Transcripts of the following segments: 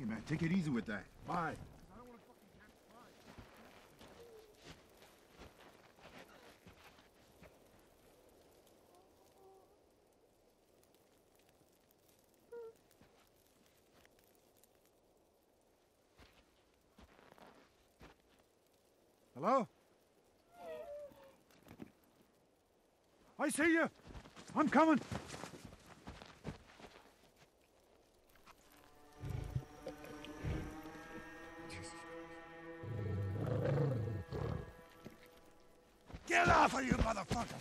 Hey, man, take it easy with that. Bye. Hello? I see you. I'm coming. Get off of you, motherfucker!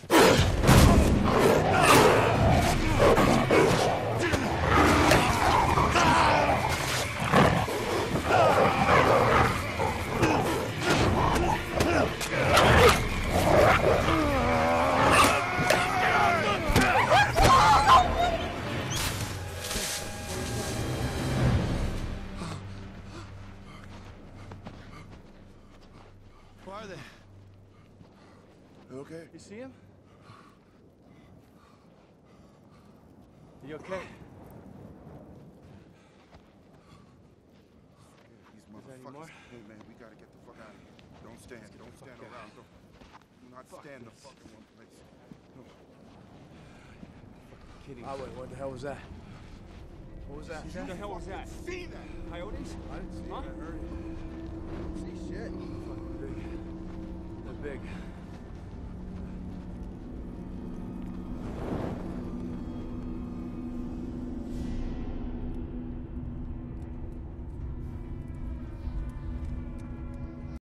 Who are they? Okay. You see him? You okay? These there any motherfuckers. more? Hey man, we gotta get the fuck out of here. Don't stand. Don't stand around. Don't, do not Fuck stand the this. fuck in one place. Kidding. Oh, wait, what the hell was that? What was that? What the hell was that? See that? Coyotes? I didn't see Huh? it. I heard it. See shit. Fucking big. They're big.